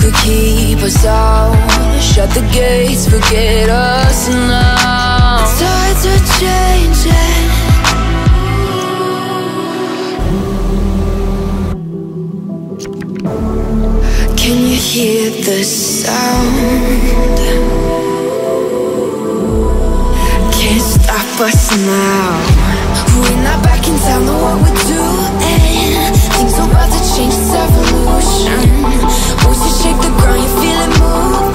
could keep us out? Shut the gates, forget us now. Tides are changing. Can you hear the sound? Can't stop us now. We're not back in town, know what we're doing. About to change, it's evolution. Voices shake the ground, you feel it moving.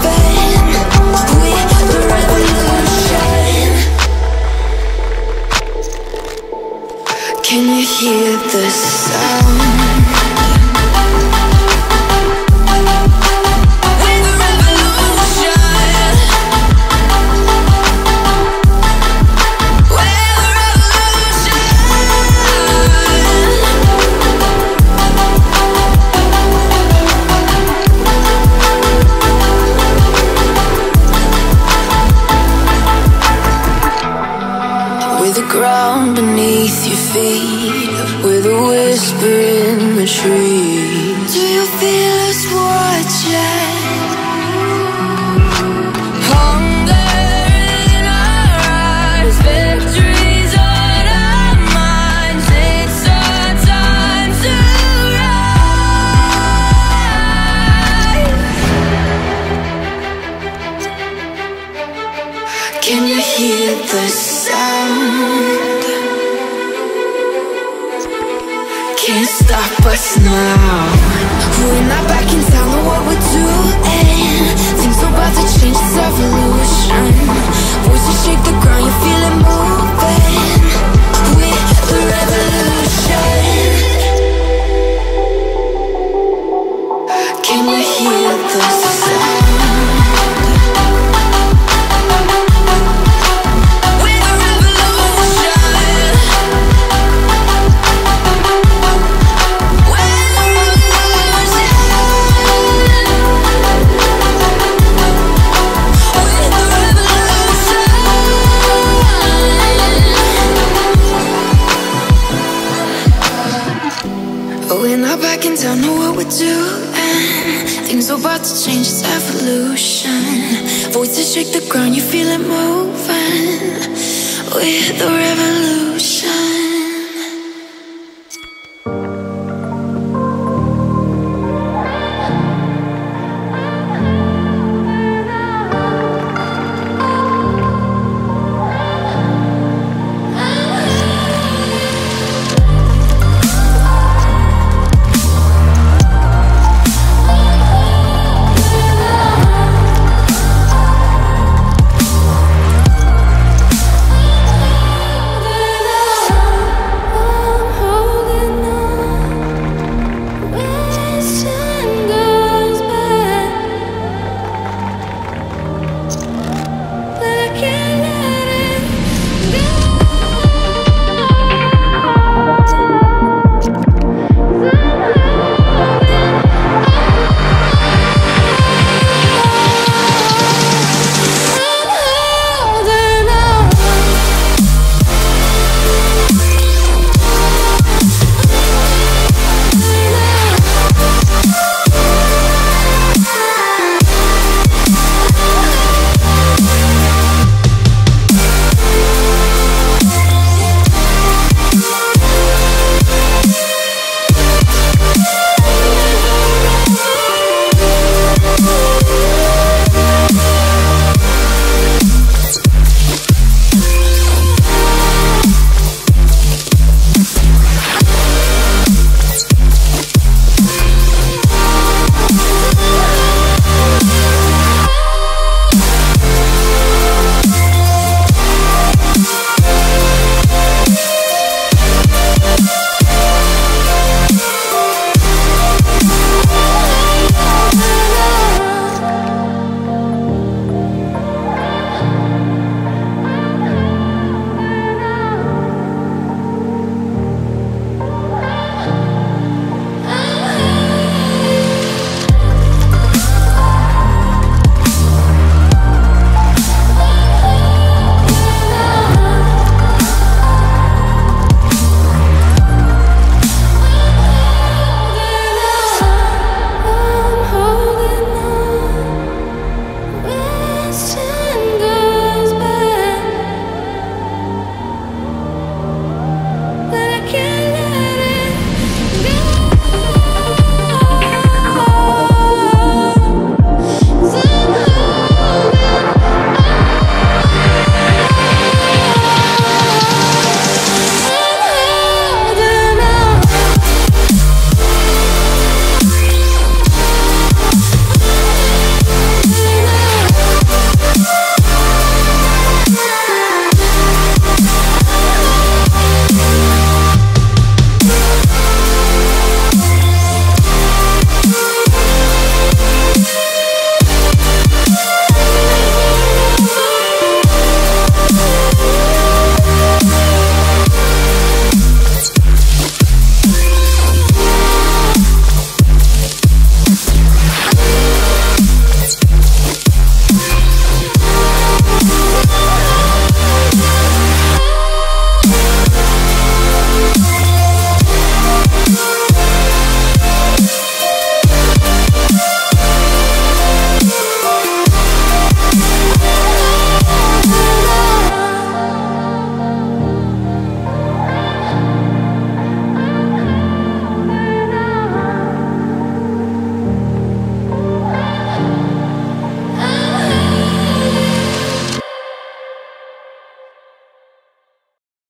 Can't stop us now. We're not back in town, know what we're doing. Things about to change, it's evolution. Voices shake the ground, you feel it moving. In know what we're doing. Things are about to change, it's evolution. Voices shake the ground, you feel it moving. We're the revolution.